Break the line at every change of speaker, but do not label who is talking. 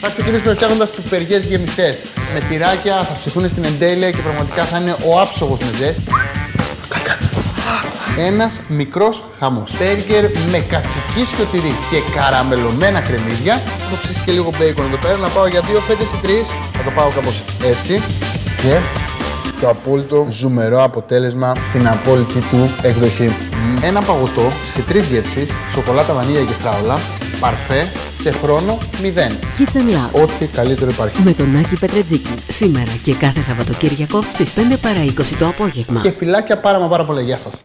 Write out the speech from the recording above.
Θα ξεκινήσουμε φτιάχνοντας πιπεριέ γεμιστές. Με τυράκια θα ψηθούν στην εντέλεια και πραγματικά θα είναι ο άψογος με ζέστη. Ένας μικρός χαμός. Μπέργκερ με κατσική τυρί και καραμελωμένα κρεμμύδια. Θα το ψήσεις και λίγο μπέικον εδώ πέρα. Να πάω για δύο φέτες ή τρεις. Θα το πάω κάπως έτσι. Και το απόλυτο ζουμερό αποτέλεσμα στην απόλυτη του εκδοχή. Ένα παγωτό σε τρεις γεύσεις, σοκολάτα, βανίλια και φράουλα, παρφέ σε χρόνο 0.
Kitchen Lab
Ό,τι καλύτερο υπάρχει.
με τον Άκη Πετρετζίκη. Σήμερα και κάθε Σαββατοκύριακο στις 5 παρα 20 το απόγευμα.
Και φυλάκια πάρα μα πάρα πολλά. Γεια σας.